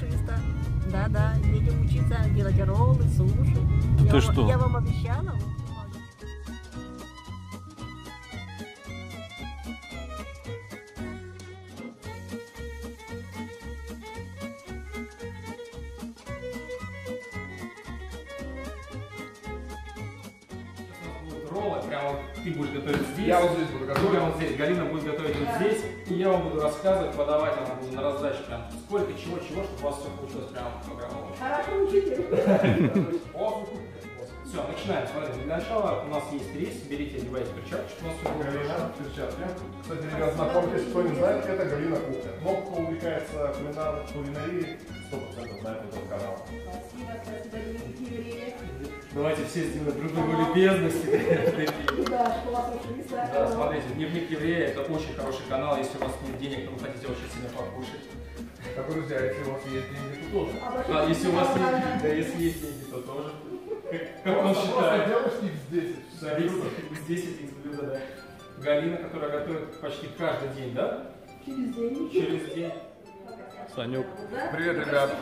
сушиста. Да-да, едем учиться делать роллы, суши. Я, Ты вам- что? я вам обещала. роллы, прямо ты будешь готовить здесь. Я вот здесь буду готовить. вот здесь, Галина будет и я вам буду рассказывать, подавать вам буду на раздачу прям сколько, чего, чего, чтобы у вас все получилось прямо по-программному. Хорошо, учитель. Все, начинаем. Смотрите, для начала у нас есть рис, берите, одевайте перчатки, чтобы у нас все было Галина, перчатки. Кстати, ребят, знакомьтесь, кто не знает, это Галина Кухня. Но кто увлекается кулинар- кулинарией, 100% знает этот канал. Спасибо, спасибо, Еврея. Давайте все сделаем друг другу любезности. Да. Да, смотрите, дневник еврея это очень хороший канал, если у вас нет денег, то вы хотите очень сильно покушать. Так, друзья, если у вас есть деньги, то тоже. А если у вас есть деньги, да, если есть деньги, то тоже. Как, он Просто считает. делаешь их здесь. Да, 10, 10 из блюда, да. Галина, которая готовит почти каждый день, да? Через день. Через день. Санек. Привет, ребят.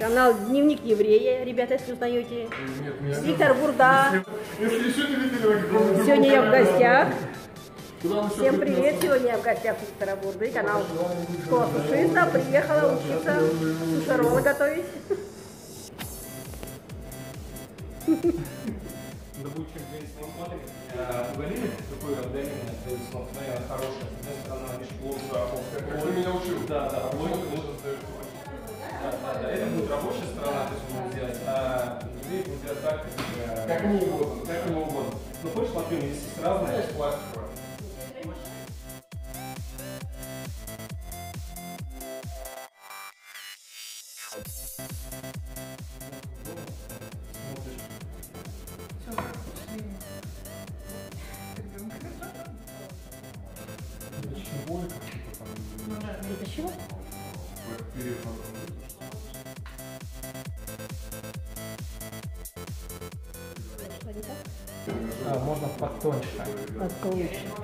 Канал Дневник еврея, ребята, если узнаете. Нет, Виктор Бурда. Если еще не видели, Сегодня я в гостях. Всем привет! Сегодня я в гостях у Виктора Бурды, канал Школа сушиста. Приехала учиться суши-роллы готовить. Да будет чем-нибудь смотрим. Э, У Галины такой Галина, то есть, ну, постоянно хорошая. С одной стороны, она лишь плохо, Как ты меня учил. Да, да, Логика логика. Это будет рабочая сторона, то есть мы будем делать, а евреи делать так, как, ему угодно. как ему угодно. Ну, хочешь, смотри, у здесь есть разные. Знаешь, пластиковая.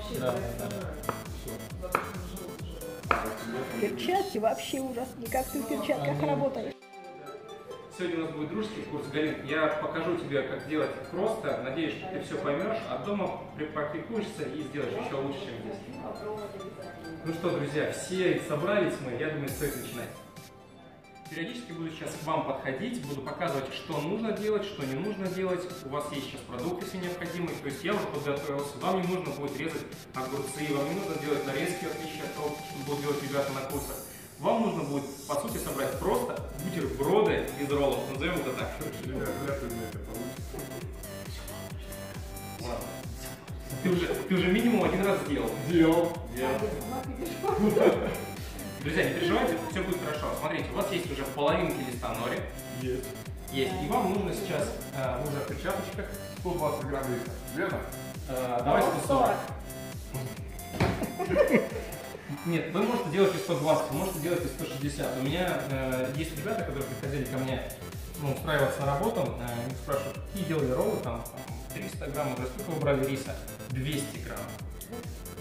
Лучше. Да, да. Перчатки вообще ужас. Никак ты в перчатках работаешь. Сегодня у нас будет дружеский курс. Галин, я покажу тебе, как делать просто. Надеюсь, что ты все поймешь, а дома практикуешься и сделаешь еще лучше, чем здесь. Ну что, друзья, все собрались мы, я думаю, стоит начинать. Периодически буду сейчас к вам подходить, буду показывать, что нужно делать, что не нужно делать. У вас есть сейчас продукты все необходимые, то есть я уже подготовился. Вам не нужно будет резать огурцы, вам не нужно делать нарезки, в отличие от того, что будут делать ребята на курсах. Вам нужно будет, по сути, собрать просто бутерброды из роллов, назовем это так. Ты уже, ты уже минимум один раз сделал. Делал. Друзья, не переживайте, все будет хорошо. Смотрите, у вас есть уже половинки листа нори. Есть. Есть. И вам нужно сейчас, э, уже в перчаточках, 120 грамм риса. Верно? э, давай 140. Нет, вы можете делать и 120, вы можете делать и 160. У меня э, есть ребята, которые приходили ко мне ну, устраиваться на работу, э, они спрашивают, какие делали роллы, там, там 300 грамм, говорю, сколько вы брали риса? 200 грамм.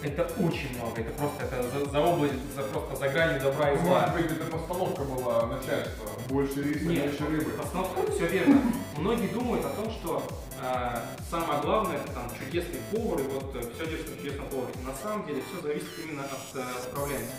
Это очень много, это просто это за, за область, за, просто за гранью добра и зла. Может быть, это постановка была начальства. Больше риса, Нет, меньше рыбы. Основа, все верно. Многие думают о том, что э, самое главное это там чудесный повар и вот все держится в чудесном поваре. На самом деле все зависит именно от э, управления.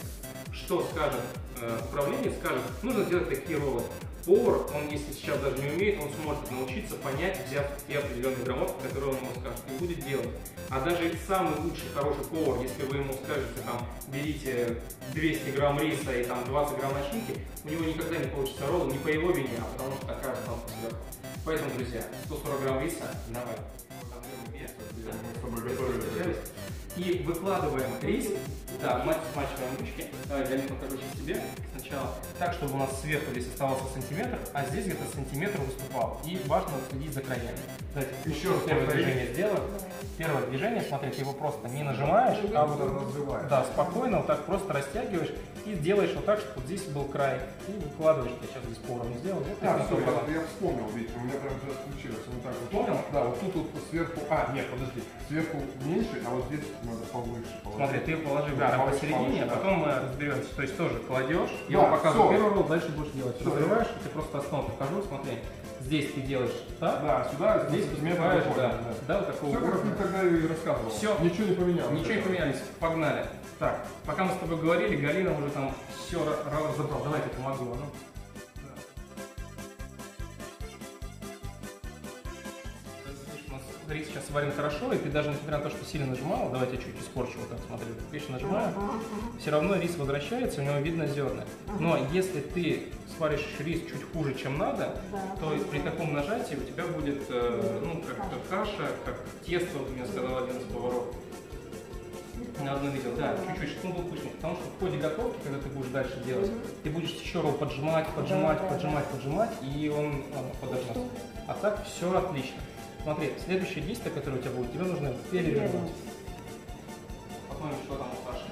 Что скажет э, управление, скажет, нужно делать такие роллы. Повар, он если сейчас даже не умеет, он сможет научиться понять, взяв те определенные грамоты, которые он ему скажет, и будет делать. А даже самый лучший хороший повар, если вы ему скажете, там, берите 200 грамм риса и там 20 грамм начинки, у него никогда не получится ролл не по его вине, а потому что такая установка сверху. Поэтому, друзья, 140 грамм риса, давай. И выкладываем рис, да, мать смачиваем ручки. Давай, Галина, покажу сейчас тебе сначала. Так, чтобы у нас сверху здесь оставался сантиметр, а здесь где-то сантиметр выступал. И важно следить за краями. Давайте еще раз первое движение сделаем. Первое движение, смотри, ты его просто не нажимаешь, а вот Разбиваешь. да, спокойно вот так просто растягиваешь и делаешь вот так, чтобы вот здесь был край. И выкладываешь, я сейчас здесь поваром не сделал. Вот Да, все, я, я вспомнил, Витя, у меня прям сейчас включилось. Вот так вот. Понял? Да, вот тут вот сверху, а, нет, подожди, сверху меньше, а вот здесь надо повыше положить. Смотри, ты положи Да, прямо повыше, посередине, а да. потом мы разберемся. То есть тоже кладешь, Да, я вам показываю первый ролл, дальше будешь делать. Всё, Разрываешь, ты просто основу покажу, смотри. Здесь ты делаешь так, Да, сюда, здесь метод да, такой, да, вот такого Все, как ты тогда и рассказывал. Всё. Ничего не поменялось. Ничего не поменялись, погнали. Так, пока мы с тобой говорили, Галина уже там все разобрала. Давай я помогу. Ну. Рис сейчас сварен хорошо, и ты даже несмотря на то, что сильно нажимал, давайте я чуть испорчу, вот так смотри, видишь, нажимаю, все равно рис возвращается, у него видно зерна. Но если ты сваришь рис чуть хуже, чем надо, то при таком нажатии у тебя будет, э, ну, как каша, как тесто, вот мне сказал один из поваров. На одном видео, да, чуть-чуть, чтобы он был пышный. Потому что в ходе готовки, когда ты будешь дальше делать, ты будешь еще ролл поджимать, поджимать, поджимать, поджимать, и он э, подожмется. А так все отлично. Смотри, следующее действие, которое у тебя будет, тебе нужно перевернуть. Посмотрим, что там у Саши.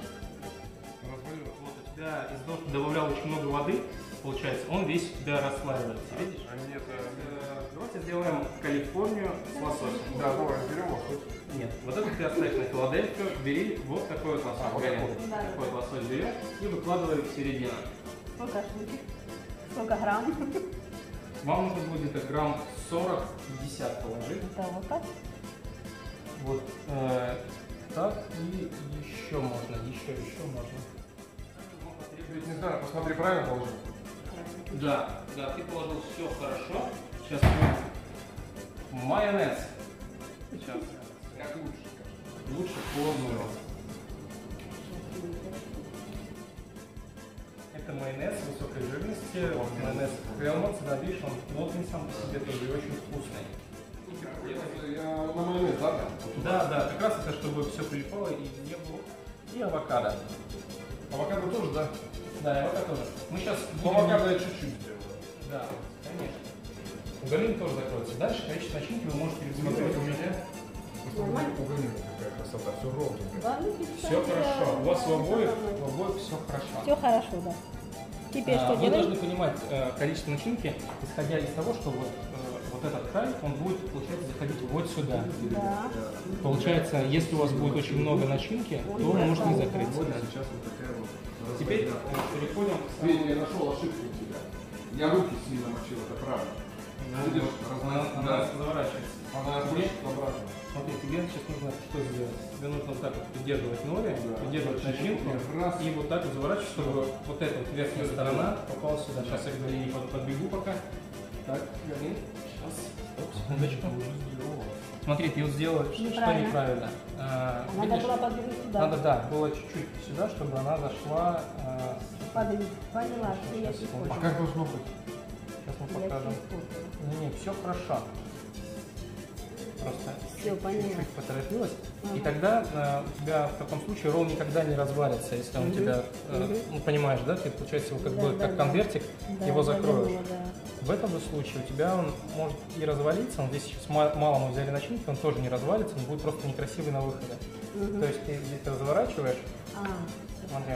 Вот у тебя из-за того, что добавлял очень много воды, получается, он весь у тебя расслаивается, видишь? А нет, Э, Давайте сделаем Калифорнию с лососем. да, давай, берем лосось. Нет, вот это ты оставишь на Филадельфию, бери вот такой вот лосось. А, вот такой. Да. Такой вот лосось берешь и выкладывай в середину. Сколько штучек? Сколько грамм? Вам нужно будет где-то грамм 40-50 положить. Да, вот так. Вот э, так и еще можно, еще, еще можно. Не знаю, посмотри, правильно положил? Да, да, ты положил все хорошо. Сейчас майонез. Сейчас. Как лучше. Лучше. Это майонез высокой жирности, майонез да, видишь, он плотный сам по себе тоже и очень вкусный. Я на майонез, да? Да, да, как раз это, чтобы все прилипало и не было. И авокадо. Авокадо тоже, да? Да, и авокадо тоже. Мы сейчас Ну, авокадо я чуть-чуть сделал. Да, конечно. У Галины тоже закроется. Дальше количество начинки вы можете регулировать. у меня. Нормально? У Галины какая красота, все. Да, ну, Все хорошо. У вас в обоих, Все в обоих все хорошо. хорошо, да. Теперь А, что Вы делаем? должны понимать э, количество начинки, исходя из того, что вот, э, вот этот край, он будет, получается, заходить вот сюда. Да. Получается, если у вас будет очень много начинки, то он может не закрыться. Вот сейчас вот такая вот. Теперь переходим к Видите, я нашел ошибку у тебя. Я руки сильно мочил, это правда. Видишь, Она, разно- она обратно. Смотри, тебе сейчас нужно что сделать? Тебе нужно вот так вот придерживать ноги, Да. придерживать начинку Раз. и вот так вот заворачивать, чтобы вот эта вот верхняя сторона попала сюда. Сейчас я к Галине под- подбегу пока. Так, Галин, сейчас. Секундочку. Смотри, ты вот сделала что Неправильно. А, Надо видишь? было подвинуть сюда. Надо, да, было чуть-чуть сюда, чтобы она зашла. а, Подвинуть. Поняла, что я. А как должно быть? Сейчас мы покажем. Не, не, все хорошо. Просто чуть-чуть поторопилась. И Ага. тогда э, у тебя в таком случае ролл никогда не развалится, если он у Мгм. тебя, э, Мгм. ну понимаешь, да, ты получается его как Да, бы да, как да. конвертик, Да, его закроешь. думала, да. В этом же случае у тебя он может и развалиться, он здесь сейчас ма- мало мы взяли начинки, он тоже не развалится, он будет просто некрасивый на выходе. Мгм. То есть ты здесь разворачиваешь, А, смотри.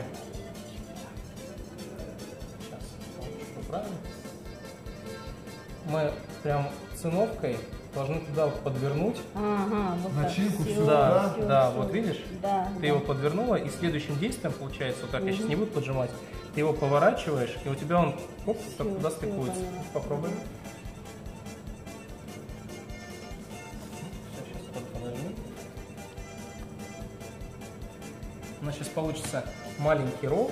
Сейчас, правильно. Мы прям циновкой должны туда вот подвернуть. ага, вот так. Начинку всю, Да, всё, да, всё. вот видишь? Да, Ты да. его подвернула, и следующим действием, получается, вот так, я сейчас не буду поджимать, ты его поворачиваешь, и у тебя он, оп, так Всё, туда стыкуется. Попробуем. У нас сейчас получится маленький ролл,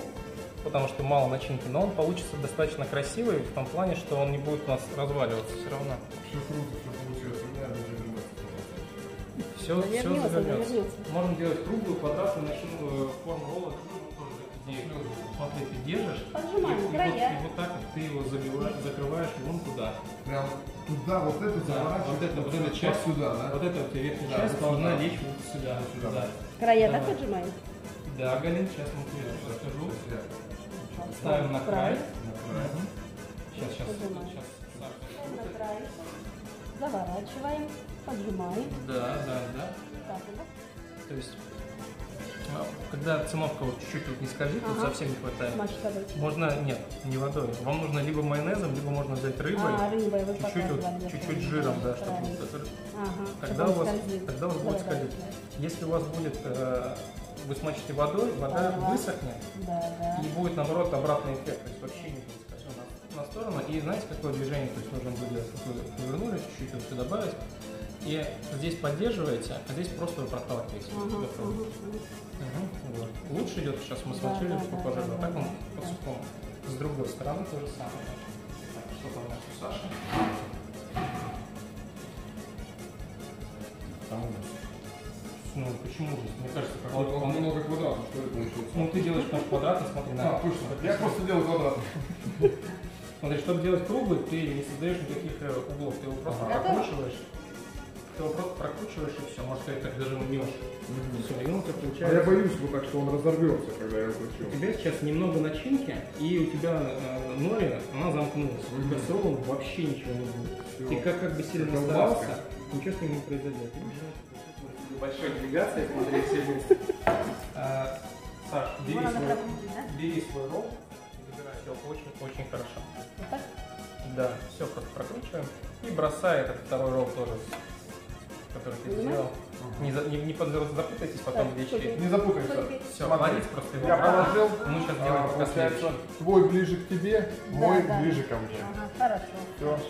потому что мало начинки, но он получится достаточно красивый в том плане, что он не будет у нас разваливаться все равно. Все круто, Все, все Завернется, завернется. завернется. Можем делать круглую, квадратную, начиную форму ролла. Идея. Смотри, ты держишь, Поджимаем и, и вот, края. и вот так вот ты его забиваешь, закрываешь и вон туда. Прям туда вот это Да, вот это, вот эта вот часть, сюда, да? вот эта вот верхняя Да, часть вот должна сюда. лечь вот сюда, Сюда. да. Края Давай. так отжимаем? Да, Галин, сейчас мы тебе расскажу. Ставим на край. на край. Мгм. Сейчас, сейчас, Поджимаем. сейчас. Ставим на край. Заворачиваем, поджимаем. Да, да, да. Так, вот. То есть А, Когда циновка вот чуть-чуть вот не скользит, вот Ага. совсем не хватает. Водой. Можно, нет, не водой. Вам нужно либо майонезом, либо можно взять рыбой. А, рыбой вы Чуть-чуть, вот, чуть-чуть жиром, да, чтобы вот Ага, Тогда чтобы у вас, он скользил. тогда у вас будет скользить. Если у вас будет, э, вы смочите водой, вода Ага. высохнет, Да, да. и будет, наоборот, обратный эффект. То есть вообще не будет скользить на, на сторону. И знаете, какое движение? То есть нужно будет, вы повернули, чуть-чуть вот добавить. И здесь поддерживаете, а здесь просто вы проталкиваете. Ага, пробуйте. ага. Мгм, вот. Лучше идет, сейчас мы Да, смочили, да, да, да, А так он да, по да. сухому. С другой стороны то же самое. Так, что там у нас у Саши? Там у нас. Ну, почему же? Мне кажется, как Вот он- он много квадратов, что ли, получился? Ну, ты делаешь наш квадратный, смотри на. А, точно. Я просто делаю квадратный. Смотри, чтобы делать круглый, ты не создаешь никаких э, углов, ты его просто Ага. прокручиваешь. Ты его просто прокручиваешь и все. Может, ты так даже мнешь. Все, и он у тебя А я получается. боюсь вот так, что он разорвется, когда я его У кручу. тебя сейчас немного начинки, и у тебя э, нори, она замкнулась. У тебя с вообще ничего не будет. Всё. Ты как, как бы сильно Это старался, ласка. ничего с ним не произойдет. Большой делегация, смотри, все вместе. А, Саш, бери Его надо свой, бери свой ролл, и забирай все очень, очень хорошо. Вот так? Да, все просто прокручиваем. И бросай этот второй ролл тоже, который ты сделал. Не, за- не, не под- запутайтесь потом в Так, вещи. Не запутайся. Все, Смотри. молись просто. Я положил, Мы сейчас а, делаем пока получается, следующий. твой ближе к тебе, мой да. ближе ко мне. Ага, хорошо. Хорошо.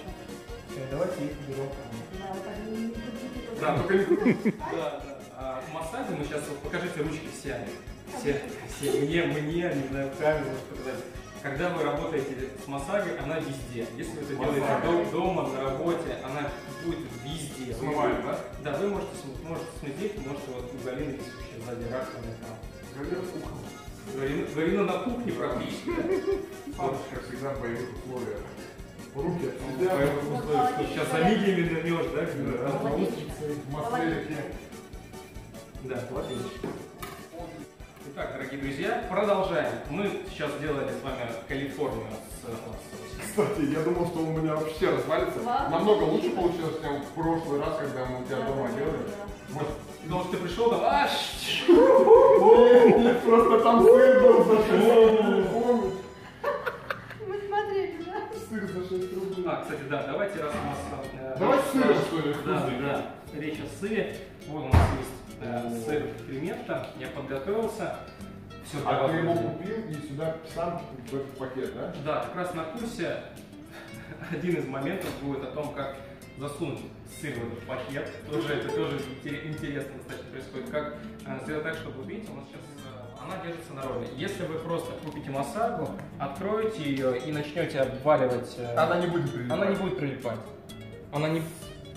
Всё, давайте их берем. Да, не- Да, только. не Да, да. А в массаже мы сейчас вот покажите ручки все. Все, все. Мне, мне, не знаю, камеру показать. Когда вы работаете с массагой, она везде. Если вы это делаете дома, на работе, она будет везде. Смывает, да? Да, вы можете, можете смыть, можете вот у Галины есть вообще сзади раковина там. Галина, Галина на кухне практически. Как всегда, в боевых условиях. Руки Да. отсюда. Сейчас амигами нанешь, да? Да. Галина? В Москве Да, отлично. Итак, дорогие друзья, продолжаем. Мы сейчас делали с вами Калифорнию с лососем. Кстати, я думал, что у меня вообще развалится. Ладно. Намного лучше получилось, чем в прошлый раз, когда мы у тебя дома делали. Вот. Потому что ты пришел там, аж, Нет, просто там сыр был за 6 рублей. Помнишь? Мы смотрели, да? Сыр за 6 рублей. А, кстати, да, давайте раз у нас... э, Давай речь сыром, зашла- что ли, Да, да. Речь о сыре. Вот у нас есть э, сыр кремета. Я подготовился. Все, А ты его купил и сюда сам в этот пакет, да? Да, как раз на курсе один из моментов будет о том, как засунуть сыр в этот пакет. Тоже, это тоже интере- интересно достаточно происходит. Как э, сделать так, чтобы, видите, у нас сейчас э, она держится на роли. Если вы просто купите массагу, откроете ее и начнете обваливать, э, Она не будет прилипать. она не будет прилипать. Она не...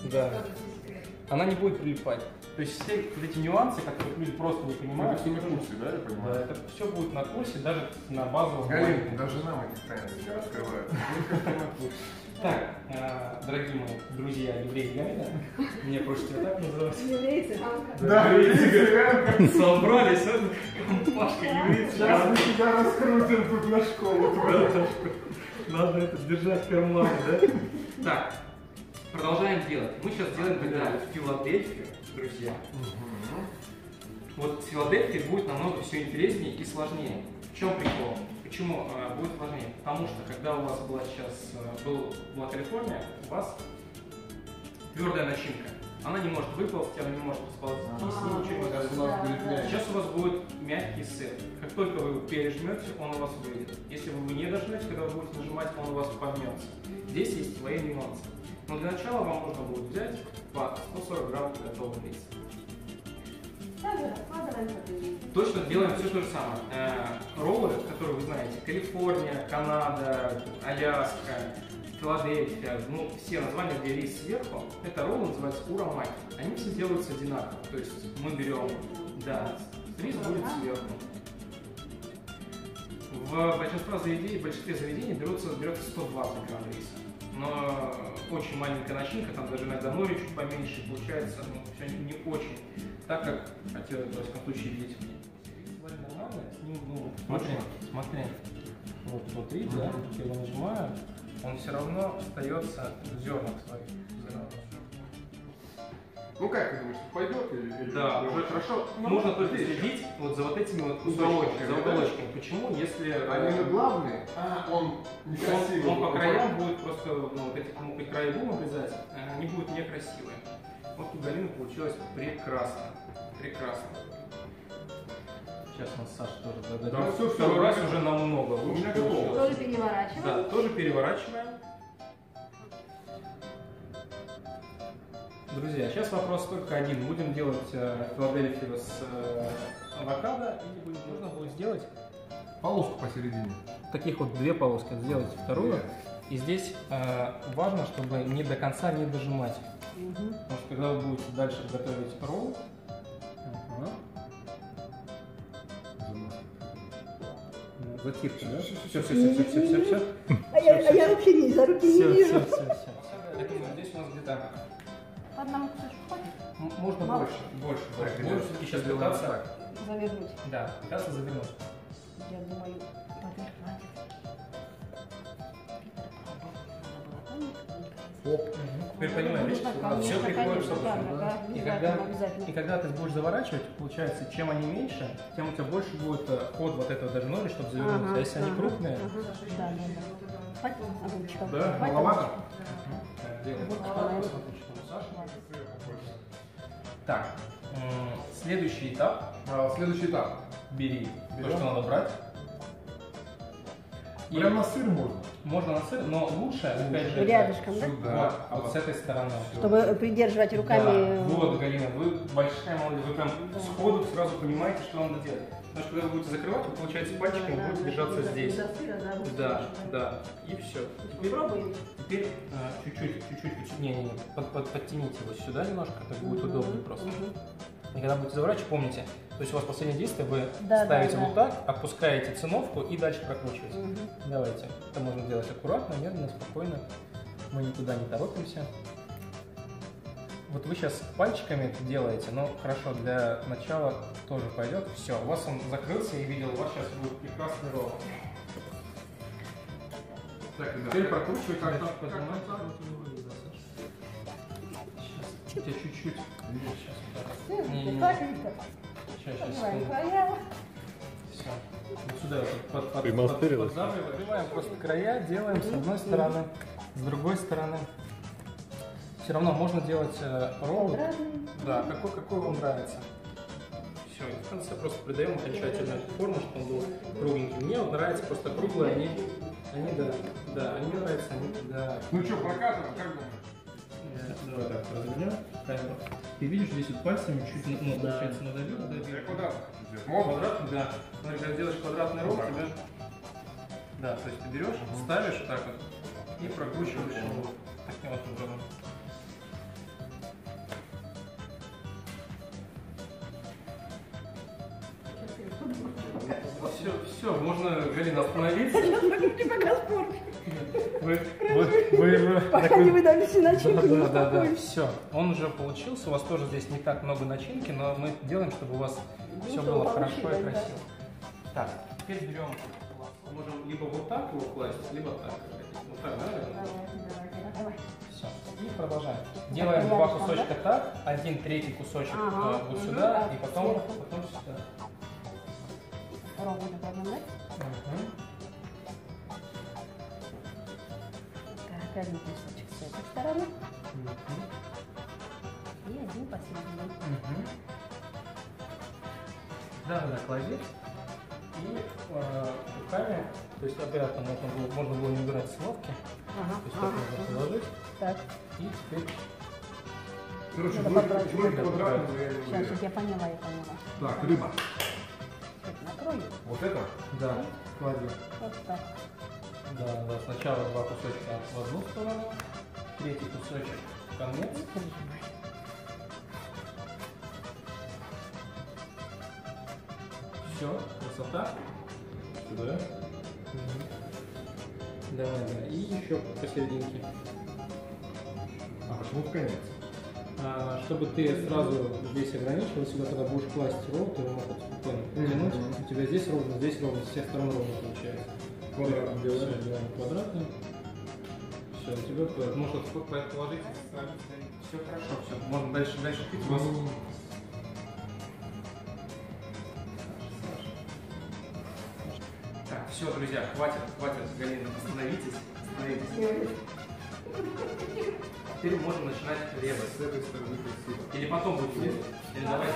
Да. Она не будет прилипать. То есть все вот эти нюансы, которые люди просто не понимают, это все на курсе, да, я да, понимаю? это все будет на курсе, даже на базовом Галин, уровне. даже нам этих тайн не раскрывают. Так, э, дорогие мои друзья, евреи Галина, мне проще тебя так называть. Еврейцы. Да, Игорь, Собрались, вот компашка еврейцев. сейчас мы тебя раскрутим тут на школу. Надо это держать в кармане, да? Так, продолжаем делать. Мы сейчас делаем тогда Филадельфию, друзья. Вот с Филадельфией будет намного все интереснее и сложнее. В чем прикол? Почему э, будет сложнее? Потому что когда у вас была сейчас э, был, была Калифорния, у вас твердая начинка. Она не может выползти, она не может расползти, не Сейчас у вас будет мягкий сыр. Как только вы его пережмете, он у вас выйдет. Если вы не дожмете, когда вы будете нажимать, он у вас помнется. Здесь есть свои нюансы. Но для начала вам нужно будет взять по 140 грамм готового риса. Также раскладываем котлеты. Точно делаем все то же самое. Э, роллы, которые вы знаете, Калифорния, Канада, Аляска, Филадельфия, ну, все названия, где рис сверху, это роллы называются урамаки. Они все делаются одинаково. То есть мы берем, да, рис будет сверху. В большинстве заведений, в большинстве заведений берется, берется 120 грамм риса. Но очень маленькая начинка, там даже иногда нори чуть поменьше, получается ну, все не, не очень так, как хотелось бы, во всяком случае, видеть. Слайд нормально, с ним, ну, смотри, смотри. Вот, видишь, да, я его нажимаю, он все равно остается в зернах своих. Ну как ты думаешь, пойдет или, или Да, уже хорошо. Ну, Нужно только здесь следить вот за вот этими вот кусочками, Уголочками, за да? уголочками. Почему? Если э, Они же главные, а он некрасивый. он, он по краям будет просто, ну, вот эти кому по краю будем обрезать, э, они будут некрасивые. Вот у Галины получилось прекрасно. Прекрасно. Сейчас у нас Саша тоже догадается. Да, всё, всё, Второй раз у меня- уже намного у лучше меня готово. получилось. Тоже переворачиваем. Да, тоже переворачиваем. Друзья, сейчас вопрос только один. Будем делать э, Филадельфию с э, авокадо или будет, нужно будет сделать Полоску посередине. таких вот две полоски, сделать вторую. И здесь э, важно, чтобы не до конца не дожимать. Мгм. Потому что когда вы будете дальше готовить ролл, ага, затирка, да? Все, все, все, все, все, все, все. А я, а я вообще не за руки не Все, вижу. все, все, все. Я думаю, здесь у нас где-то По одному кусочку можно Мало. больше, больше, больше. Так, Будем ребят, все-таки сейчас пытаться, завернуть. да, пытаться завернуть. Я думаю, поверх надо было тоненько, Теперь понимаешь, видишь, все приходит собственность. да, да, И когда, и когда ты будешь заворачивать, получается, чем они меньше, тем у тебя больше будет э, ход вот этого дожинули, чтобы завернуться. Ага, а если они ага, крупные, ага. Да, да, да. Хватит? Да, маловато? Так, Так, следующий этап. А, следующий этап. Бери то, Берем. что надо брать. И Прям на сыр можно. можно на сыр, но лучше, опять же, Рядышком, да? Сюда. вот, вот с этой стороны. Чтобы придерживать руками. Да, вот, Галина, вы большая молодец, вы прям сходу сразу понимаете, что надо делать. Потому что когда вы будете закрывать, вы, получается, пальчиками Да, будете да, держаться да, здесь. да, Да, да, и все. Теперь, Попробуй. теперь а, чуть-чуть, чуть-чуть, чуть-чуть, не, не, не, под, под- подтяните его сюда немножко, так будет удобнее просто. И когда будете заворачивать, помните, то есть у вас последнее действие, вы Да, ставите да, да. вот так, опускаете циновку и дальше прокручиваете. Мгм. Давайте. Это можно делать аккуратно, медленно, спокойно. Мы никуда не торопимся. Вот вы сейчас пальчиками это делаете, но хорошо, для начала тоже пойдет. Все, у вас он закрылся и видел, у вас сейчас будет прекрасный ролл. Так. Теперь прокручивайте, Как как там? так, Как поднимайте. там? Сейчас, у тебя чуть-чуть. Сейчас, Не-не-не. Так, Виктор. сейчас. Все. Вот сюда вот под, под, Ты под, мастерила? поддавливаем. Открываем просто края, делаем с одной стороны, с другой стороны. Все равно можно делать э. Квадратный. Да, какой, какой вам нравится. Все, и в конце просто придаем окончательную форму, чтобы он был кругленький. Мне вот нравится просто круглые, они, они да, да, они нравятся, они, да. Ну что, прокатываем, как думаешь? Э, Давай так, развернем камеру. Ты видишь, здесь вот пальцами чуть, ну, получается, надавил, Я надавил. квадрат. Можно? Можно? Квадратный, да. Смотри, когда делаешь квадратный ролл, тебе... Да, то есть ты берешь, ставишь вот так вот и прокручиваешь его таким вот образом. Все, все, можно, Галина, остановиться. Не пока спорт. Вы, вы, вы Пока такой- не выдали все начинки, не да, да, да, все. Он уже получился. У вас тоже здесь не так много начинки, но мы делаем, чтобы у вас Ну, все было хорошо и да. красиво. Так, теперь берем. Можем либо вот так его класть, либо так. Вот так, да? Давай. Все. И продолжаем. Делаем два кусочка так, один третий кусочек Ага, э, вот сюда, и потом, потом сюда. Ровно продавать. Мгм. Так, один кусочек с этой стороны Мгм. и один посередине. Мгм. Да, да, клади. И э, руками, то есть обратно можно было, можно было не убирать циновки, Ага, то есть ага. можно положить. Так, И теперь Короче, Надо подрать. вроде квадратный, сейчас я поняла, я поняла. Так, рыба. Накрою. Вот это? да, клади. Вот так. Да, да, сначала два кусочка в одну сторону, третий кусочек в конец. Все, красота. Сюда. Давай, да. И еще посерединке. А почему в конец? А, чтобы ты сразу здесь ограничивал себя, когда будешь класть ролл, ты его можешь спокойно потянуть. У тебя здесь ровно, здесь ровно, с всех сторон ровно получается. Квадратный Все, делаем. делаем квадратный. все, у тебя то, может положить, все хорошо, все, можно дальше, дальше пить, вас Так, все, друзья, хватит, хватит, Галина, остановитесь, остановитесь. Теперь можем начинать резать. С этой стороны Или потом будем резать. Или давайте.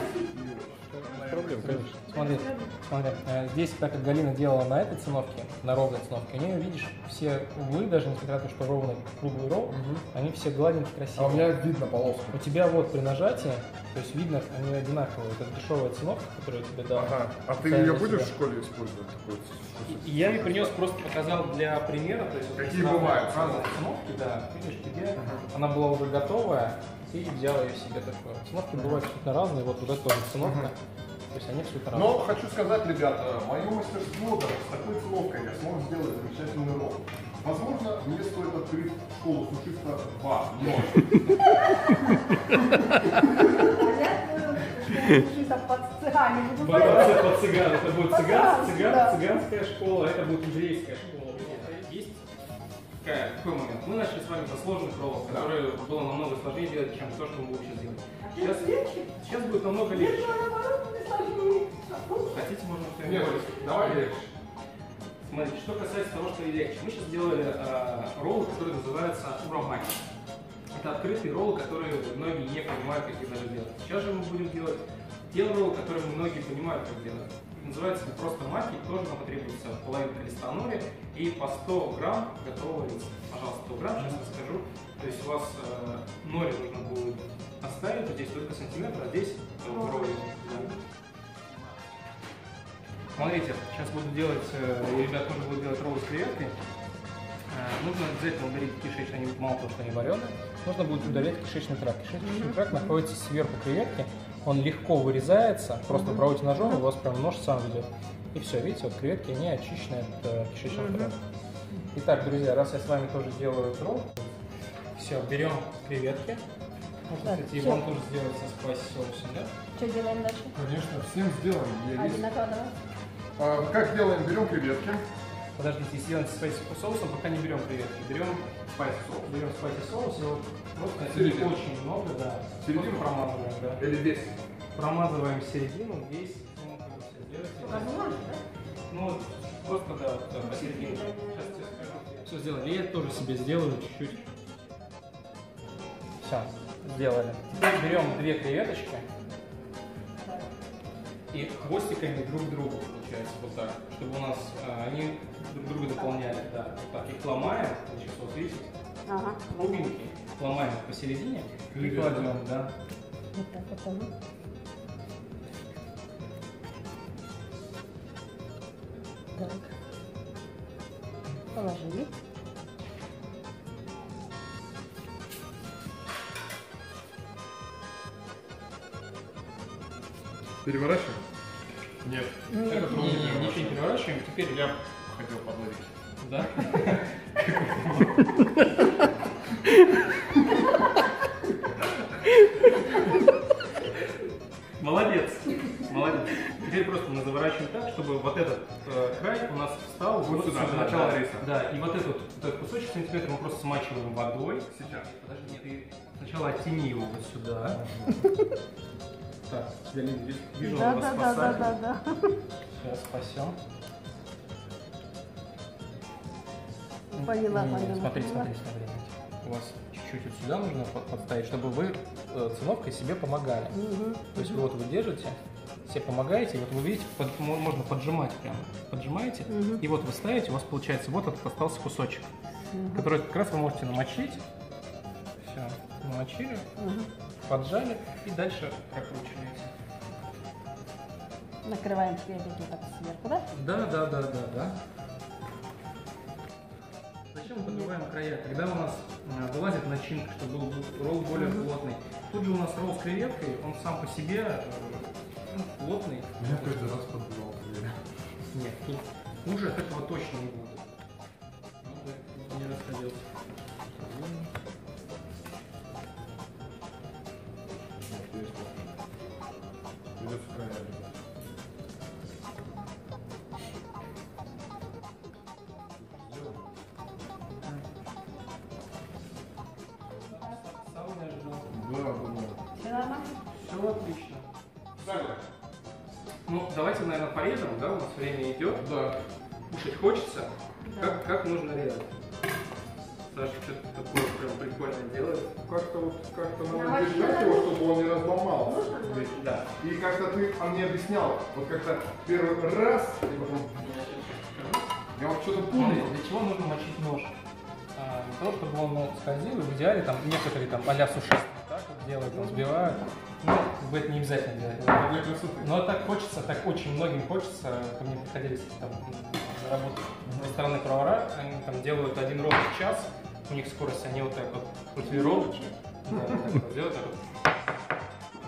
Проблем, конечно. Смотри, смотри, э, здесь, так как Галина делала на этой циновке, на ровной циновке, у нее, видишь, все углы, даже несмотря на то, что ровный круглый ров, они все гладенькие, красивые. А у меня видно полоску. У тебя вот при нажатии, то есть видно, они одинаковые. Эта дешевая циновка, которую я тебе дал. Ага. А ты ее будешь в школе использовать? Такой И Я ее принес, просто показал для примера. То есть, Какие бывают, разные. циновки, да. Видишь, тебе она была уже готовая, ты взял ее себе такое. Циновки бывают абсолютно разные, вот, вот это тоже циновка. То есть они абсолютно разные. Но хочу сказать, ребята, мое мастерство даже с такой циновкой я смог сделать замечательный ролл. Возможно, мне стоит открыть школу сушиста 2, но под цыган, это будет цыган, цыганская школа, а это будет еврейская школа. Какая, какой момент? Мы начали с вами со сложных роллов, которые было намного сложнее делать, чем то, что мы сейчас делать. Сейчас, сейчас будет намного легче. Хотите, можно все нет, давай легче. Смотрите, что касается того, что легче. Мы сейчас сделали э, роллы, которые называются урамаки. Это открытые роллы, которые многие не понимают, как их даже делать. Сейчас же мы будем делать те роллы, которые многие понимают, как делать. Называется это просто маки, тоже нам потребуется половинка листа нори и по 100 грамм готового риса. Пожалуйста, 100 грамм, сейчас расскажу. То есть у вас э, нори нужно будет оставить, здесь только сантиметр, а здесь э, вровень. Смотрите, сейчас буду делать, э, у ребят тоже буду делать роллы с креветкой. Э, Нужно обязательно удалить кишечный, мало того, что они вареные, нужно будет удалять кишечный тракт. Кишечный тракт находится сверху креветки, он легко вырезается, просто проводите ножом, и у вас прям нож сам ведет. И все, видите, вот креветки не очищены от э, кишечного тракта. Итак, друзья, раз я с вами тоже делаю ролл, все, берем креветки. Можно, Так, кстати, и всё. вам тоже сделать со спайси соусом, да? Что делаем дальше? Конечно, всем сделаем. Я Одинаково давай. А, как делаем? Берем креветки. Подождите, сделаем со спайси соусом, пока не берем креветки. Берем Спайси соус. Берем спайси соус, и вот просто Середину. очень много, да. Середину? Промазываем, да. Или весь. Промазываем середину, весь, ну. Возможно, да? Ну, вот просто, да, вот так, посередине. Сейчас тебе скажу. Все сделали. Я тоже себе сделаю чуть-чуть. Все, сделали. Теперь берем две креветочки, И хвостиками друг к другу, получается, вот так. Чтобы у нас а, они друг друга дополняли, да. Вот так их ломаем, сейчас вот видите, Ага. кубинки. Ломаем их посередине и кладем, да. Вот так вот оно. Так. Положили. Переворачиваем? Нет. Нет. Это Не, не, ничего не переворачивать. переворачиваем. Теперь Я хотел подловить. Да? Молодец, молодец. Теперь просто мы заворачиваем так, чтобы вот этот э, край у нас встал Вот сюда, в начало да. риса. Да, и вот этот, вот этот кусочек сантиметр мы просто смачиваем водой. Сейчас. Подожди, нет, ты сначала оттяни его вот сюда. Так, Галина, вижу, Да, он вас да, да, да, да, да. сейчас спасем. Поняла, поняла. Смотри, поняла. смотри, смотри. У вас чуть-чуть вот сюда нужно под- подставить, чтобы вы э, циновкой себе помогали. Мгм. То есть вот вы держите, себе помогаете, и вот вы видите, под- мо- можно поджимать прямо. Поджимаете, Мгм. и вот вы ставите, у вас получается вот этот остался кусочек, Мгм. который как раз вы можете намочить. Все, намочили, Мгм. поджали и дальше прокручиваете. Накрываем креветки вот так сверху, да? Да, да, да, да, да. Мы подрываем края? Когда у нас э, вылазит начинка, чтобы был ролл более плотный. Тут же у нас ролл с креветкой, он сам по себе э, ну, плотный. Меня каждый раз подбивал. Нет, тут хуже от этого точно не будет. Ну, не расходился. Придется края Все нормально? Все отлично. Ну, давайте, наверное, порежем, да, у нас время идет. да. Кушать хочется. Да. Как, как нужно резать? Саша что-то такое прям прикольное делает. Как-то вот, как-то На надо ваш держать его, чтобы он не разломался. Да. И как-то ты а мне объяснял, вот как-то первый раз, и потом, я вот что-то Помните, понял. для чего нужно мочить нож? А, для того, чтобы он ну, скользил, и в идеале там некоторые там а-ля сушистые вот делают, там, сбивают. Ну, как бы это не обязательно делать. Но так хочется, так очень многим хочется, ко мне приходили там работать ресторанные повара, они там делают один ролл в час, у них скорость, они вот так вот ролл, да, вот так вот делают, так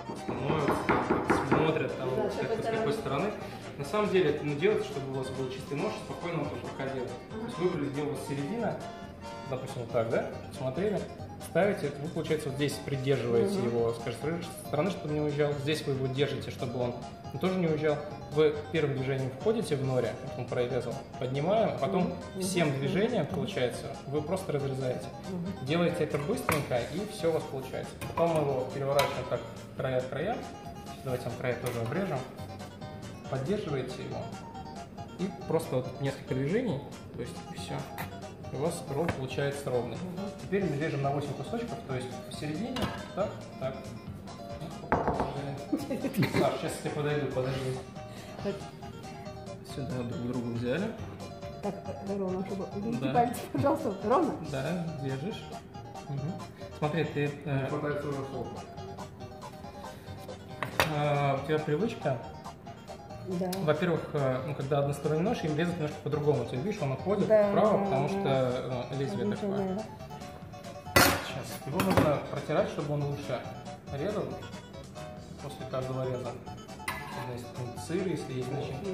вот становятся, вот смотрят там Да, вот с как с какой стороны. На самом деле это ну, делается, чтобы у вас был чистый нож, спокойно он проходил. То есть выбрали, где у вас середина, допустим, вот так, да, смотрели, ставите, вы, получается, вот здесь придерживаете его с каждой стороны, чтобы он не уезжал, здесь вы его держите, чтобы он тоже не уезжал. Вы первым движением входите в норе, как он прорезал, поднимаем, а потом всем движением, получается, вы просто разрезаете. Делаете это быстренько, и все у вас получается. Потом мы его переворачиваем так края к краям. Давайте там края тоже обрежем. Поддерживаете его. И просто вот несколько движений, то есть все. У вас ролл получается ровный. Теперь мы режем на 8 кусочков, то есть в середине, так, так. Саш, сейчас я подойду, подожди. Сюда друг друга взяли. Так, ровно, чтобы... Уберите Да. пальцы, пожалуйста, ровно. Да, держишь. Мгм. Смотри, ты, Не э, хватает тоже слова. э, у тебя привычка, Да. во-первых, э, ну, когда односторонний нож, им резать немножко по-другому. Ты видишь, он уходит Да, вправо, да, потому да. что э, лезвие Один такое. да. Сейчас. Его нужно протирать, чтобы он лучше резал после каждого реза. Если там сыр, если есть начинка.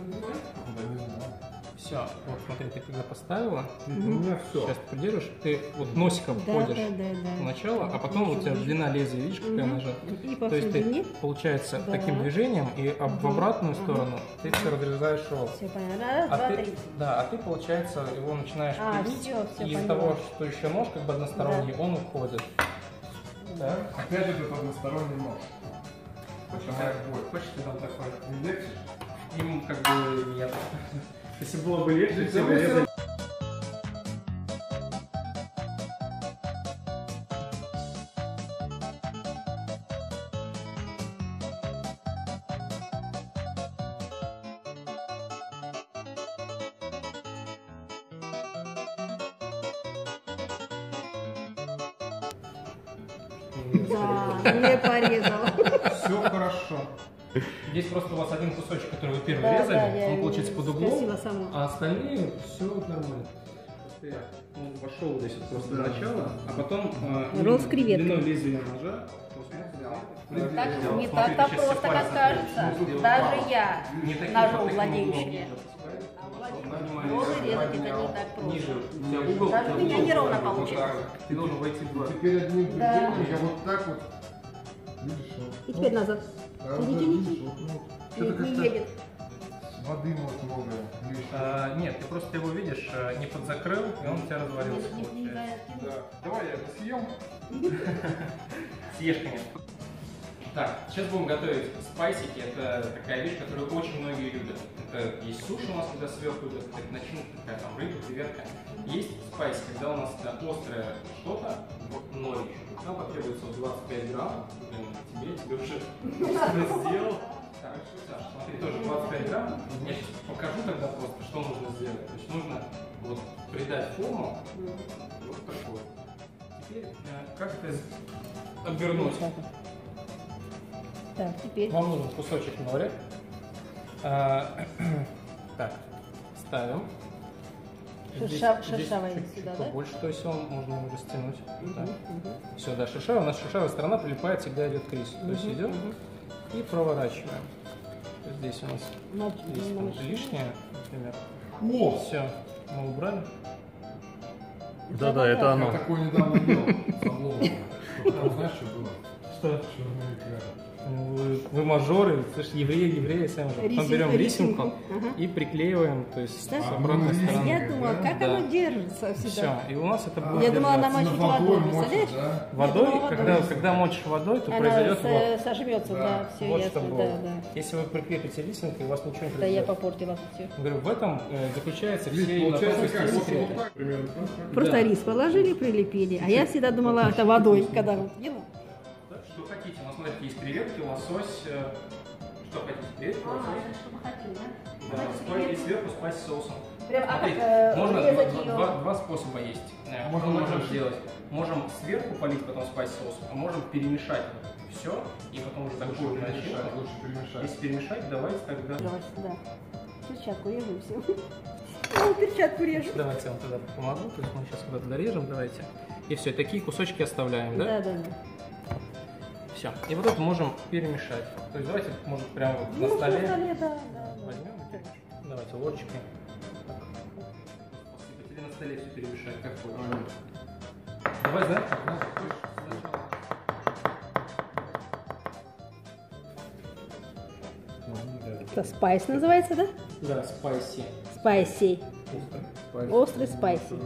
Да. Все, вот смотри, ты когда поставила, У меня все. сейчас придержишь, ты вот носиком Да, входишь да, да, да. сначала, а потом у тебя длина лезвия, видишь, какая Мгм. ножа? И по То есть ты, получается, Да. таким движением и об- в обратную сторону ты все разрезаешь ролл. Все понятно. Раз, А два, ты, три. да, а ты, получается, его начинаешь А, пилить, всё, всё, и из-за поняла. того, что еще нож как бы односторонний, он уходит. Да? Опять этот односторонний нож. Почему? Хочешь, ты там такой? Не легче? Им как бы нет. Если было бы легче, все бы резали. Да, не порезала. Все хорошо. Здесь просто у вас один кусочек, который вы первый Да, резали, да, он получается под углом, а остальные все нормально. Он вошел здесь вот просто Да. начало, а потом э, Ролл с креветкой. длиной лезвия ножа. Так, Вот не смотри, так-то ты щас просто, как кажется. Даже я, Не ножом владеющая. углом. Роллы резать это не так просто. Даже у меня неровно такой, вот получится. так. Ты должен войти в два. Теперь одним Да. движением я вот так вот. И теперь назад. Тяни. вот, ну, едет. воды может много. А, нет, ты просто его видишь, э, не подзакрыл, и он у тебя развалился. Не- не- не получается. знаю, Да. Давай я это съем. Съешь, конечно. Так, сейчас будем готовить спайсики. Это такая вещь, которую очень многие любят. Это есть суши у нас, когда сверху идет, это начинка такая, там, рыба, креветка. Есть спайс, когда у нас это острое что-то, в ноль еще. Нам потребуется вот 25 грамм. Блин, тебе, тебе уже сделал. Так, Саша, смотри, тоже 25 грамм. Я сейчас покажу тогда просто, что нужно сделать. То есть нужно вот придать форму вот такой. Теперь, э, как это обернуть? Так, теперь. Вам нужен кусочек нори. А, так, ставим. Шерша- Здесь- здесь шершавый чуть-чуть сюда, да? Побольше, то есть он можно уже стянуть. Мгм, мгм. Все, да, шершавая. У нас шершавая сторона прилипает, всегда идет к рису. То есть идем мгм. и проворачиваем. Здесь у нас На- есть там лишнее, например. О! Все, мы убрали. Да-да, это Я оно. такое недавно делал. знаешь, что было? Что? Черная икра. Ну, Вы, мажоры, слышь, евреи, евреи, сами же. Потом Рисинку, берем рисинку. рисинку Ага. и приклеиваем, то есть Да? с обратной А стороны. я думала, как Да. оно держится Все, всегда. и у нас это будет Я думала, она держаться. мочит водой, представляешь? Водой, думала, когда, водой. когда мочишь водой, то Она произойдет с- вот, сожмется, да, все вот ясно, что да, было. да. Если вы прикрепите рисинкой, у вас ничего не Да я произойдет. попортила все. Говорю, в этом э, заключается все получается как? и Вот, секреты. вот так примерно. Просто Да. рис положили, прилепили. А я всегда думала, это водой, когда вот ела. Смотрите, есть креветки, лосось, э, что хотите, креветки, лосось. Да, spi- и сверху spice соусом. Прям, а Смотрите, как, э, можно два, два- два способа есть. Э, Можно Что мы можем сделать? Можем сверху полить потом spice соусом, а можем перемешать все и потом уже Лучше такую начинку. перемешать, лучше перемешать. Если перемешать, давайте тогда. Давайте, да. Перчатку режу все. Ну, перчатку режу. Давайте я вам тогда помогу. То есть мы сейчас вот это дорежем, давайте. И все, такие кусочки оставляем, да? Да, да, да. Все. И вот это можем перемешать. То есть давайте, может, прямо вот на столе. на столе, да, да. Возьмем и перемешаем. Давайте ложечкой. Или на столе все перемешать, как хочешь. Давай, знаешь, как? Сначала. Это спайс называется, да? Да, спайси. Спайси. Спайси. Острый спайси.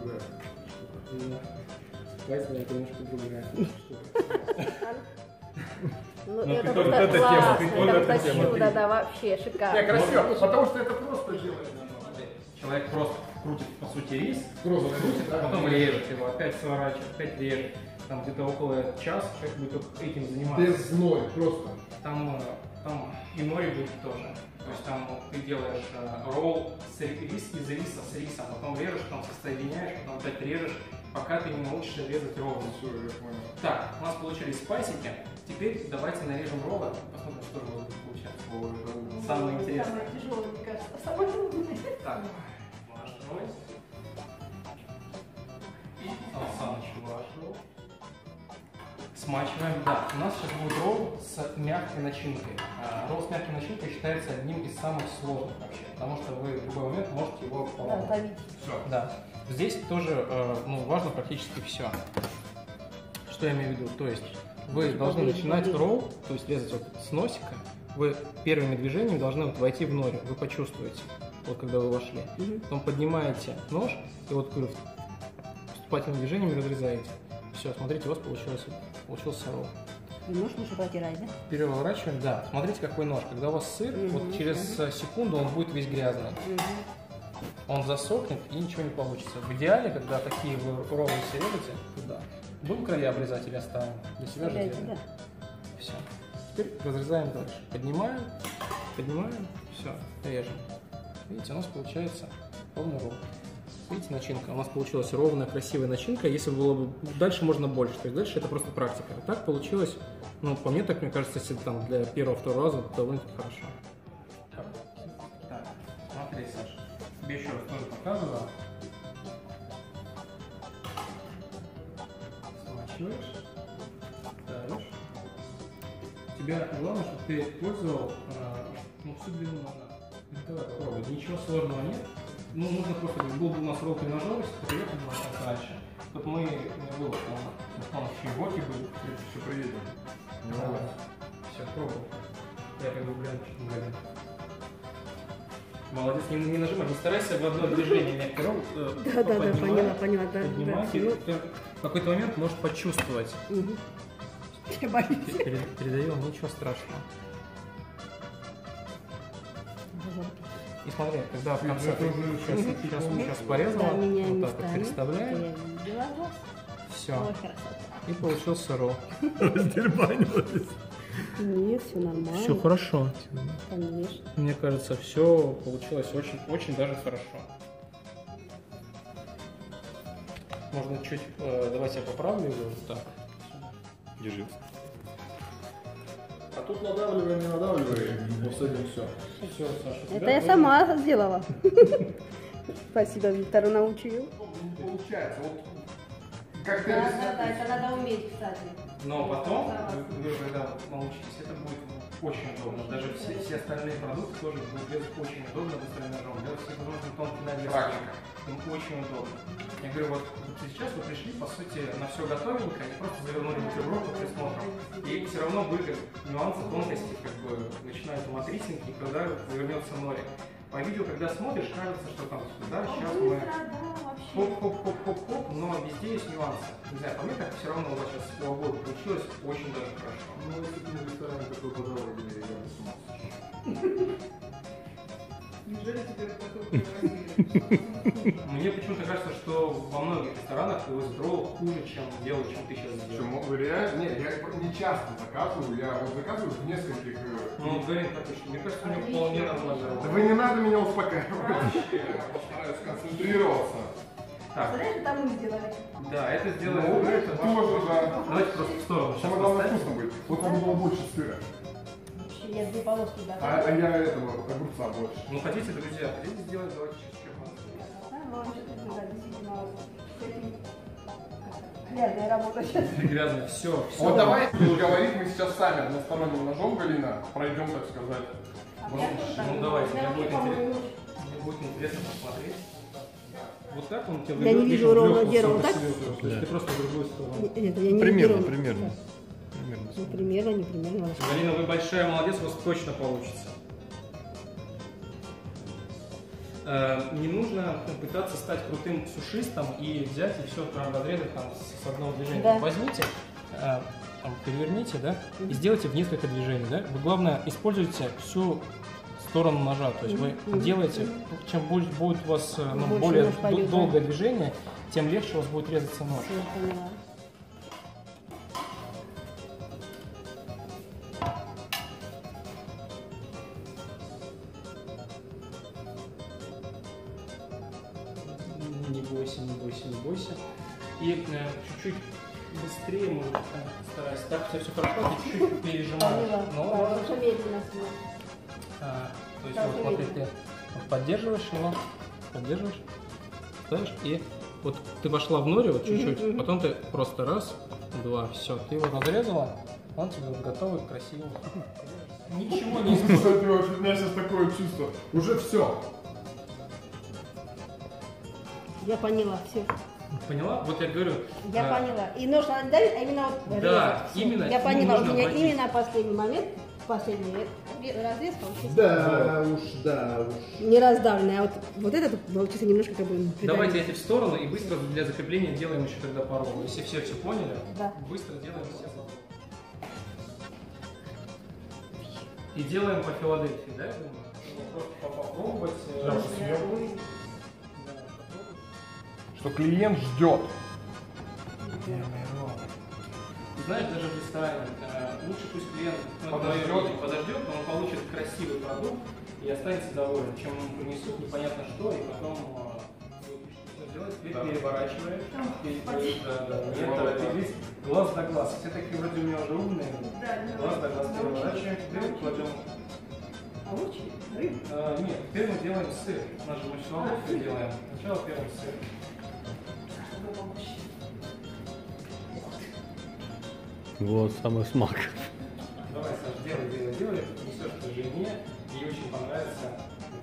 Спайси, да, это немножко другая. Ну, Ну, это просто тема, классно, ты это просто тема, чудо, ты- да, вообще Не, шикарно. красиво, потому что это просто делает. Человек просто крутит, по сути, рис, Просто крутит, а потом режет его, опять сворачивает, опять режет. Там где-то около часа человек будет только этим заниматься. Без зной, просто. Там, э, там и нори будет тоже. То есть там вот, ты делаешь э, ролл с ри- рис из риса с рисом, потом режешь, потом соединяешь, потом опять режешь, пока ты не научишься резать ровно. Все, я понял. Так, у нас получились спайсики. Теперь давайте нарежем роллы, посмотрим, что же будет получаться. Самое интересное. тяжелое, мне кажется, самое трудное. Так, ваш ролл. И Сан Саныч ваш ролл. Смачиваем. Да, у нас сейчас будет ролл с мягкой начинкой. А, Ролл с мягкой начинкой считается одним из самых сложных вообще, потому что вы в любой момент можете его Да, поломать. давить. Все. Да. Здесь тоже э, ну, важно практически все. Что я имею в виду? То есть вы должны начинать ролл, то есть резать вот с носика. Вы первыми движениями должны вот войти в норе. Вы почувствуете, вот когда вы вошли. Мгм. Потом поднимаете нож и вот говорю, вступательными движениями разрезаете. Все, смотрите, у вас получилось, получился. И нож нужно протирать, да? Переворачиваем, да. Смотрите, какой нож. Когда у вас сыр, Мгм, вот через э, секунду он будет весь грязный. Мгм. Он засохнет и ничего не получится. В идеале, когда такие вы роллы все режете, туда. Будем края обрезать или оставим? Для себя же делаем. да. Все. Теперь разрезаем дальше. Поднимаем, поднимаем, все, режем. Видите, у нас получается ровный ролл. Видите, начинка. У нас получилась ровная, красивая начинка. Если было бы дальше, можно больше. То есть дальше это просто практика. А так получилось, ну, по мне так, мне кажется, если там для первого-второго раза, то довольно-таки хорошо. Так, так, смотри, Саша. Тебе еще раз тоже показываю. Смачиваешь, ставишь. Тебе главное, чтобы ты пользовал э, ну, всю длину ножа. Ну, Давай попробуй. Ничего сложного нет. Ну, нужно просто, был бы у нас ролл тренажерности, приехал у раньше. Тут мы не было, там, там еще и боки были. Все приедем. Давай. Все, пробуй. Я как бы гляну, что не гляну. Молодец, не, не нажимай, не старайся в одно движение мягкий ролл. э, Да, да, да, поднимай, поняла, поняла, да. Поднимать, да. ты в какой-то момент можешь почувствовать. мгм. Я боюсь. Пере- Передаем, ничего страшного. И смотри, когда в конце ты уже сейчас, сейчас, сейчас порезала, вот так вот переставляем, все, и получился ролл. Нет, все нормально. Все хорошо. Конечно. Мне кажется, все получилось очень, очень даже хорошо. Можно чуть, э, давайте я поправлю его вот так. Держи. А тут надавливаем, не надавливаем. Вот с этим все. Все, Саша. Это я тоже- сама сделала. Спасибо, Виктору научил. Получается, вот как Да, да, да, это надо уметь, кстати. Но потом, вы, вы когда научитесь, это будет очень удобно. Даже все, все остальные продукты тоже будут делать очень удобно быстрым ножом. Делать все нужно тонкий навес. Практика. Им очень удобно. Я говорю, вот, вот сейчас вы пришли, по сути, на все готовенькое, и просто завернули бутерброд под присмотром. И все все равно были нюансы, тонкости, как бы начинают матрисинки, когда вернется море. По видео, когда смотришь, кажется, что там, да, сейчас мы хоп-хоп-хоп-хоп-хоп, но везде есть нюансы. Не знаю, по мне так все равно у вас сейчас у обоих получилось очень даже хорошо. Ну, если бы в ресторане такой подавали, я бы с ума Неужели теперь такой? Мне почему-то кажется, что во многих ресторанах его здорово хуже, чем делают, чем ты сейчас Что, мо- вы реально? Нет, я не часто заказываю, я вот заказываю в нескольких... э, Ну, Гарин, как еще? Мне кажется, у него вполне нормально. Да вы не надо меня успокаивать. Я постараюсь сконцентрироваться. Так, Представляешь, там мы сделали. да, это Ну, сделаем. это тоже, да. Давайте просто в сторону. Сейчас Самое главное поставим. вкусно будет. Вот чтобы было больше сыра. Вообще, я две полоски А, добавила. а я этого огурца больше. Ну, хотите, друзья, хотите сделать, давайте сейчас еще Да, ну, да, действительно, с этим грязная работа сейчас. Грязно, все, все. Вот давайте говорить мы сейчас сами односторонним ножом, Галина, пройдем, так сказать. Ну, давайте, мне будет по-моему, Мне будет интересно посмотреть. Вот так он тебе Я не вижу ровно дерево. Вот так? То есть ты просто в другую сторону. Нет, я не Примерно, примерно. Примерно. Ну, примерно, не примерно. Галина, вы большая молодец, у вас точно получится. Э, Не нужно пытаться стать крутым сушистом и взять и все разрезать там с одного движения. Да. Возьмите, э, там, переверните, да, и сделайте в несколько движений, да. Вы, главное, используйте всю сторону ножа, то есть вы делаете, чем будет, будет у вас э, ну, более пойдет, да. долгое движение, тем легче у вас будет резаться нож. Не бойся, не бойся, не бойся. И э, чуть-чуть быстрее, может, э, старайся. Так, тебя все хорошо, ты чуть-чуть пережимаешь. Хорошо, медленно вот смотри, ты поддерживаешь его, поддерживаешь, ставишь, и вот ты вошла в норе вот чуть-чуть, Мгм, мгм. потом ты просто раз, два, все, ты его разрезала, он тебе вот готовый, красивый. Ничего не вот у меня сейчас такое чувство. Уже все. Я поняла, все. Поняла? Вот я говорю. Я а, поняла. И нужно давить, а именно вот Да, резать. Именно, Я поняла, у меня обратить. именно последний момент, последний разрез получился. Да уж, да уж. Не раздавленный, а вот, вот этот получился немножко как бы. Давайте эти в сторону и быстро для закрепления делаем еще тогда пару. Если все все поняли, Да. быстро делаем все. И делаем по Филадельфии, да, я думаю? Ну, Просто по- попробовать. э. Что клиент ждет. Знаешь, даже в ресторане э, лучше пусть клиент Подождет. подождет, но он получит красивый продукт и останется доволен, чем ему принесут непонятно что, и потом э, делать, Да. переворачиваем. Пере- Спасибо. да, да, нет, Вот так. торопились. глаз да глаз. Все такие вроде у меня уже умные. Да, Глаз да глаз переворачиваем, теперь кладем. А лучше рыбу. Э, нет, теперь мы делаем сыр. У нас же мы все делаем. Сначала первый сыр. Вот самый смак. Давай, Саш, делай, делай, делай. Несешь это жене, ей очень понравится.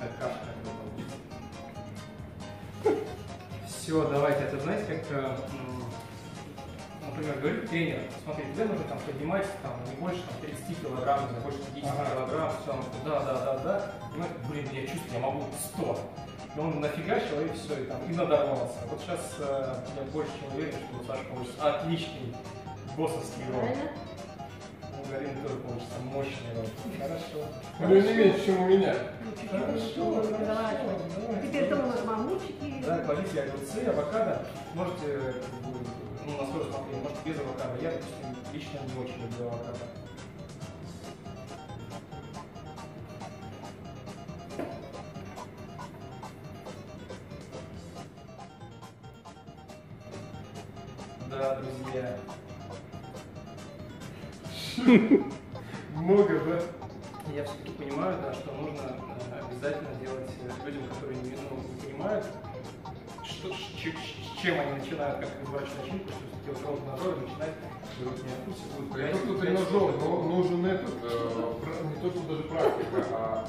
Это каша какая Все, давайте. Это знаете, как, э, м, например, говорит тренер, смотри, тебе нужно там поднимать там, не больше там, 30 килограмм, не больше 50 Ага. килограмм, все, он такой, да, да, да, да. Мы, блин, я чувствую, я могу 100. И он нафигачил, и все, и, там, и надорвался. Вот сейчас э, я больше чем уверен, что у Саши получится отличный боссовский ролл. Правильно? У Галины тоже получится мощный ролл. Хорошо. Ну, не меньше, чем у меня. Еще разворачивать. Теперь там у нас мамучики. Да, кладите огурцы, авокадо. Можете, э, ну, на свое усмотрение, может без авокадо. Я, допустим, лично не очень люблю авокадо. Много, да? Я все-таки понимаю, да, что нужно э, обязательно делать э, людям, которые не, ну, не понимают, что, с, чем они начинают, как изворачивать начинку, что все-таки вот ровно ножом начинать говорить, не кто-то пять ножом, сотен. но нужен этот, э, не то что даже практика, а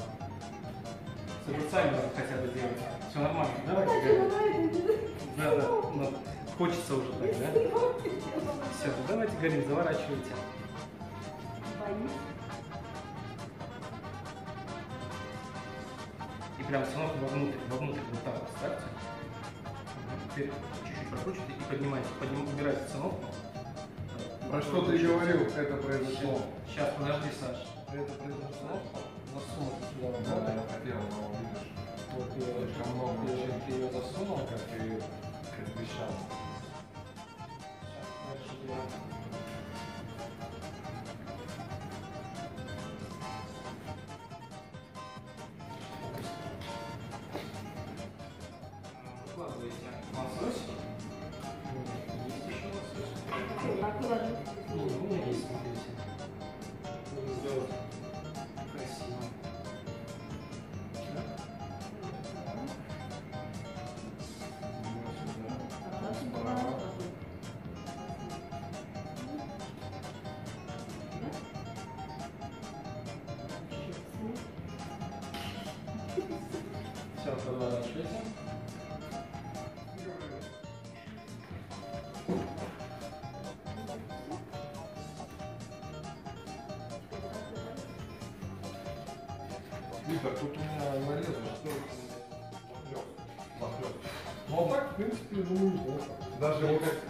С огурцами надо хотя бы делать. Все нормально, давайте. Да, да, ну, хочется уже так, да? Все, давайте, Галин, заворачивайте. И прям станок вовнутрь, вовнутрь вот так вот ставьте. Теперь чуть-чуть прокручивайте и поднимайте, подним, убирайте станок. Про что ты говорил, это произошло. Сейчас, подожди, Саш. Это произошло. Засунул сюда вот. Да, я хотел, но видишь. Вот я, много ты, ты ее засунул, как ты обещал.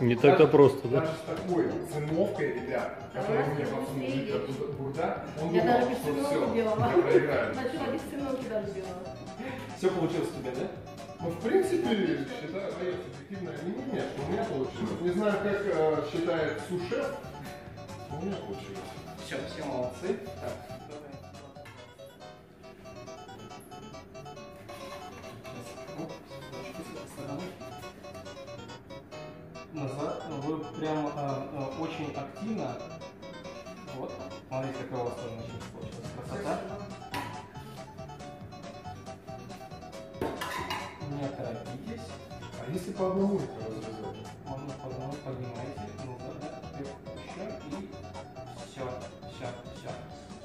Не так-то даже- просто, да? Даже с такой циновкой, ребят, которую А, мне ну, подсунул быстрее Виктор едешь. Бурда, он Я думал, даже без что все, делала. я проиграю. Начала без циновки даже делала. Все получилось у тебя, да? Ну, в принципе, считаю, мое субъективное мнение, что у меня получилось. Не знаю, как э, считает сушеф, но у меня получилось. Все, все молодцы. Так, давай. Вы прям а, а, очень активно. Вот. Смотрите, какая у вас тоже начинка получилась. Красота. Не торопитесь. А если по одному это разрезать? Можно по одному поднимайте, назад, да, вверх, еще и все, все, все,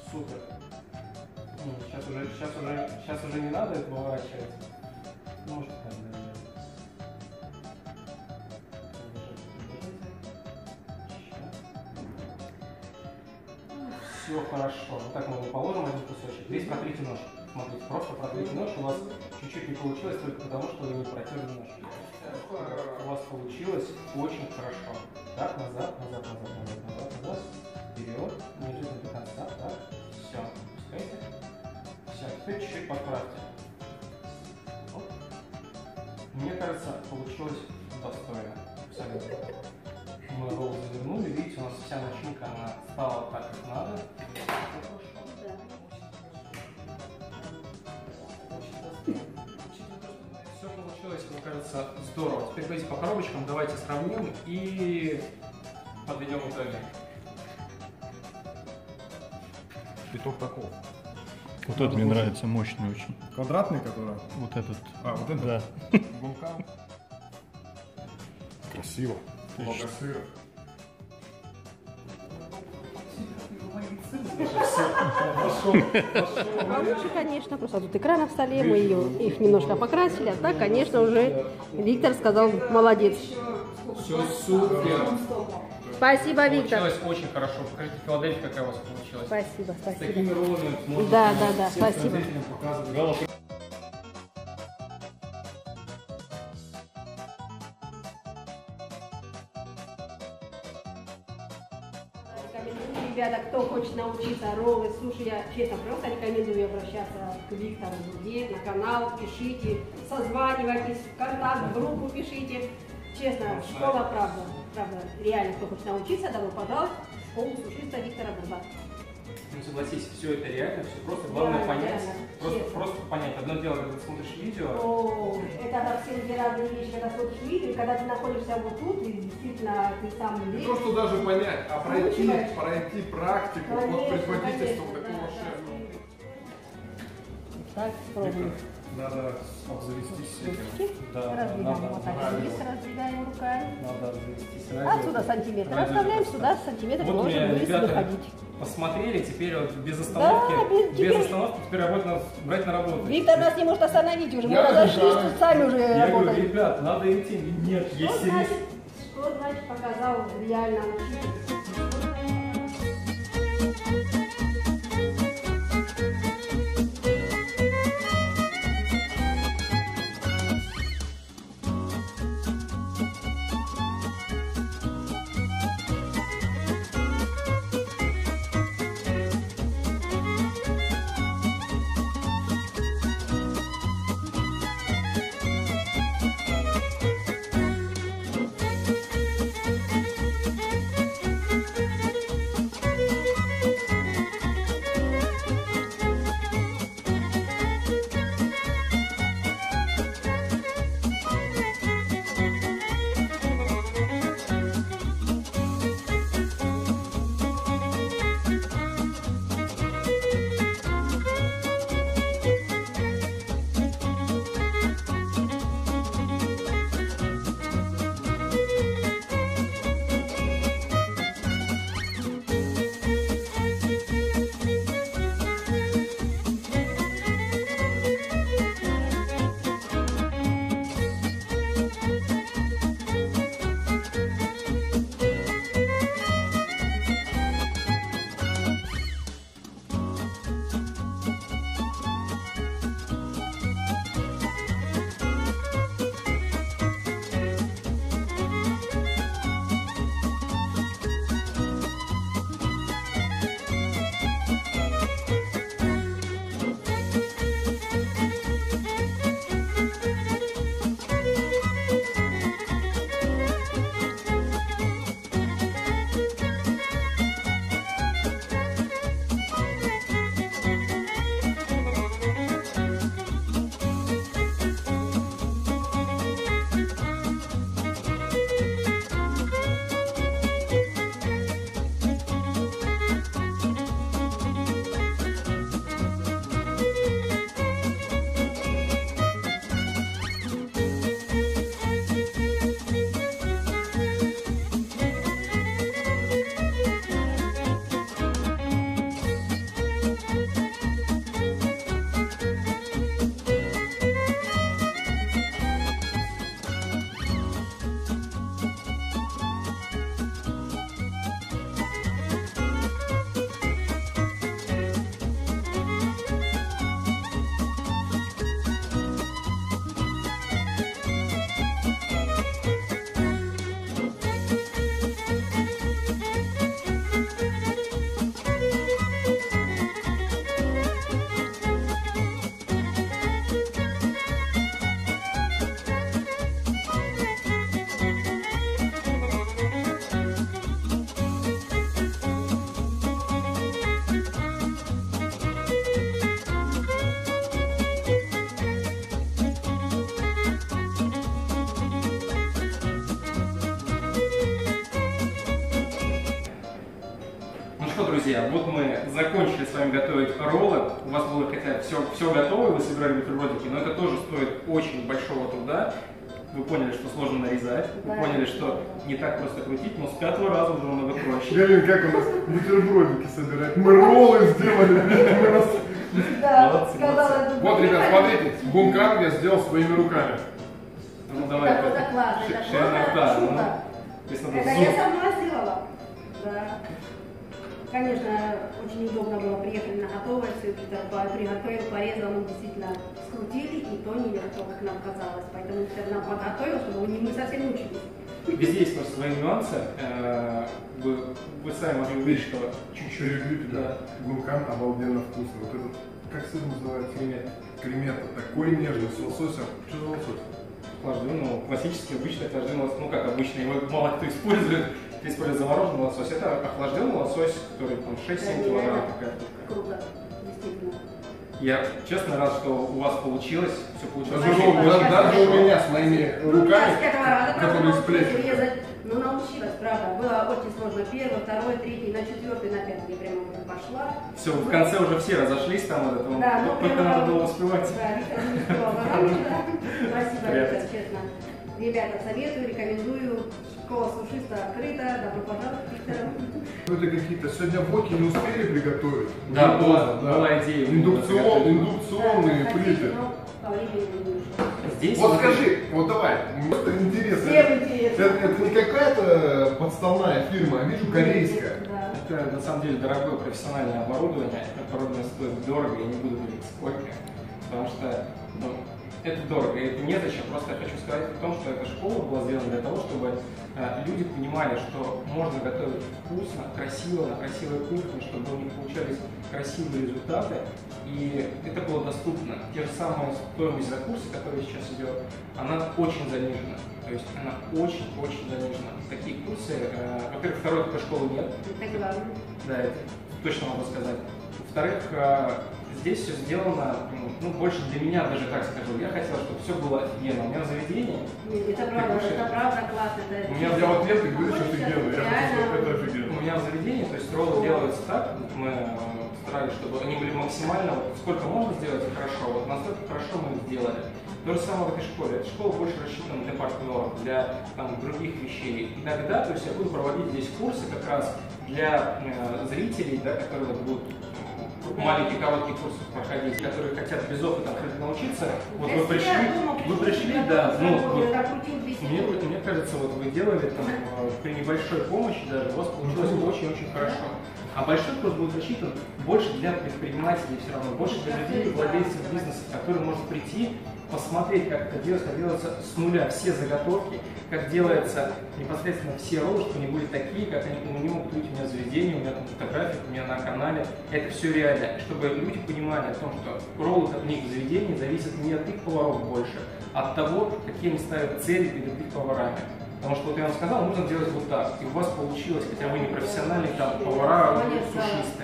супер. Сейчас уже, сейчас уже, сейчас уже не надо это поворачивать. Ну, может, так, хорошо. Вот так мы его положим один кусочек. Здесь протрите нож. Смотрите, просто протрите нож. У вас чуть-чуть не получилось только потому, что вы протерли нож. У вас получилось очень хорошо. Так, назад, назад, назад, назад, назад, назад. Вперед. Неожиданно до конца. Так. Все. Пускайте. Все. Теперь чуть-чуть подправьте. Оп. Мне кажется, получилось достойно. Абсолютно. Мы ролл завернули. Видите, у нас вся начинка, она стала так, как надо. Все получилось, мне кажется, здорово. Теперь пойдите по коробочкам, давайте сравним и подведем итоги. Итог таков. Вот это мне нравится, мощный очень. Квадратный, который... Вот этот. А, вот это? Да. Красиво. Много сыра. А лучше, конечно, просто тут экран на столе, мы ее, их немножко покрасили, а так, конечно, уже Виктор сказал, молодец. Все супер. Спасибо, Виктор. Получилось очень хорошо. Покажите Филадельфия, какая у вас получилась. Спасибо, С спасибо. такими роллами можно Да, да, да, спасибо. Хочет научиться роллы, слушай, я честно просто рекомендую обращаться к Виктору Дуде на канал, пишите, созванивайтесь, в контакт, в группу пишите. Честно, школа правда, правда, реально, кто хочет научиться, добро пожаловать в школу сушиста Виктора Бурба. Ну согласись, все это реально, все просто. Главное Реально, понять, реально, просто, честно. просто понять. Одно дело, когда ты смотришь видео, О, это совсем две разные вещи, когда смотришь видео, и когда ты находишься вот тут, и действительно ты сам Не то, что даже понять, а пройти, Научаешь. пройти практику под Конечно, предводительством конечно, такого да, шефа. Так, пробуем. Надо обзавестись этим. Да, Раздвигаем надо вот так вниз, раздвигаем руками. надо завестись Отсюда сантиметр Радио оставляем, сюда сантиметр Вот можем вниз выходить. Посмотрели, теперь вот без остановки, Да, без- без теперь- остановки теперь работать надо брать на работу. Виктор нас не может остановить уже, мы Я разошлись, знаю. тут сами уже Я говорю, работаем. ребят, надо идти. Нет, Что есть значит, что значит показал реально учитель? Друзья, вот мы закончили с вами готовить роллы. У вас было хотя все, все готово, вы собирали бутербродики, но это тоже стоит очень большого труда. Вы поняли, что сложно нарезать, вы поняли, что не так просто крутить, но с пятого раза уже намного проще. Галин, как у нас бутербродики собирать? Мы роллы сделали. Молодцы, молодцы. Вот, ребят, смотрите, бункан я сделал своими руками. Ну давай. Это просто классно, Ш- это рта, ну. чудо. То есть надо Это я сама сделала. Да. Конечно, очень удобно было, приехали на готовое, все это приготовил, порезал, мы действительно скрутили, и то не легко, как нам казалось. Поэтому теперь нам подготовил, чтобы не- мы совсем мучились. Везде есть просто свои нюансы. Э, Вы, вы сами могли увидеть, что чуть-чуть. Перебью тебя. Да. Гункан обалденно вкусный. Вот этот, как сыр называется? Кремет. Кремета. Такой нежный, с лососем. Что за лосось? Охлажденный, ну, классический, обычный охлажденный лосось, ну как обычно, его мало кто использует, кто использует замороженный лосось. Это охлажденный лосось, который там 6-7 килограмм какая-то. Круто, действительно. Я честно рад, что у вас получилось, все получилось. Даже, Спасибо, у- даже- даже у меня с моими с руками, которые с резать. Ну, научилась, правда. Было очень сложно. Первый, второй, третий, на четвертый, на пятый я прямо уже пошла. Все, в конце уже все разошлись там, вот это, вот, Да, ну, только надо было успевать. Да, Виктор не успевал воронить, да. Спасибо. Виктор, честно. Ребята, советую, рекомендую. Школа сушиста открыта. Добро пожаловать, Виктор. Ну, это какие-то сегодня боки не успели приготовить. Да, была- поздно, была идея. Индукцион, индукционные Да, плиты. Здесь Вот скажи, вот давай, мне это интересно. Всем Это, интересно. это не какая-то подставная фирма, а вижу корейская. Да. Это на самом деле дорогое профессиональное оборудование. Это оборудование стоит дорого, я не буду говорить сколько, потому что ну, это дорого, и это незачем. Просто я хочу сказать о том, что эта школа была сделана для того, чтобы э, люди понимали, что можно готовить вкусно, красиво, на красивой кухне, чтобы у них получались красивые результаты. И это было доступно. Те же самые стоимость за курсы, которые сейчас идет, она очень занижена. То есть она очень-очень занижена. Такие курсы, э, во-первых, второй такой школы нет, Это главное. да, это точно могу сказать. Во-вторых, э, здесь все сделано, ну, ну, больше для меня даже так скажу. Я хотел, чтобы все было офигенно. У меня Нет, Это правда, выше. это правда классно. это У меня Я вот нет, ты говоришь, Хочется офигенно. Я хочу, это у офигенно. меня в заведении, то есть роллы делаются так, мы э, старались, чтобы они были максимально, вот сколько можно сделать хорошо, вот настолько хорошо мы их сделали. То же самое в этой школе. Эта школа больше рассчитана для партнеров, для там, других вещей. Иногда, то есть я буду проводить здесь курсы как раз для э, зрителей, да, которые вот будут маленькие короткие курсы проходить, которые хотят без опыта открыто научиться. Вот вы пришли, вы пришли, да, ну, вот. мне, мне кажется, вот вы делали там э, при небольшой помощи даже, у вас получилось очень-очень хорошо. А большой курс будет рассчитан больше для предпринимателей все равно, больше для людей, владельцев бизнеса, которые может прийти, посмотреть, как это делается, как делается с нуля все заготовки, как делается непосредственно все роллы, чтобы они были такие, как они, они могут быть у меня в заведении, у меня там фотографии, у меня на канале. Это все реально. Чтобы люди понимали о том, что роллы у них в заведении зависят не от их поваров больше, а от того, какие они ставят цели перед их поварами. Потому что вот я вам сказал, нужно делать вот так. И у вас получилось, хотя вы не профессиональные там повара, сушисты.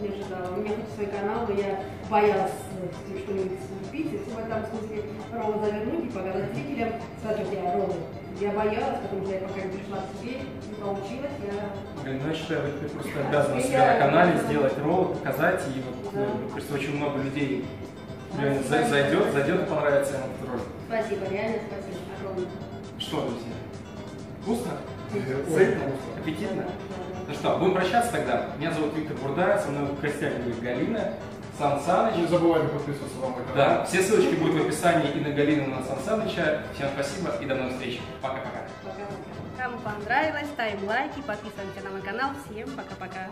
Не ожидала. У меня хоть свой канал, я боялась э, что-нибудь купить, и в этом смысле роллы завернуть и показать зрителям. Смотрите, я роллы. Я боялась, потому что я пока не пришла к себе, не получилось. Я Блин, ну я считаю, ты просто обязаны себя на канале сделать роллы, показать, и вот, ну, мне кажется, очень много людей реально зайдет, зайдет и понравится им этот ролик. Спасибо, реально спасибо. Огромное. Что, друзья? Вкусно? Сытно? Аппетитно? Ну что, будем прощаться тогда. Меня зовут Виктор Бурда, со мной в гостях будет Галина, Сан Саныч. Не забывайте подписываться на мой канал. Да, все ссылочки будут в описании и на Галину, и на Сан Саныча. Всем спасибо и до новых встреч. Пока-пока. Пока. Кому понравилось, ставим лайки, подписываемся на мой канал. Всем пока-пока.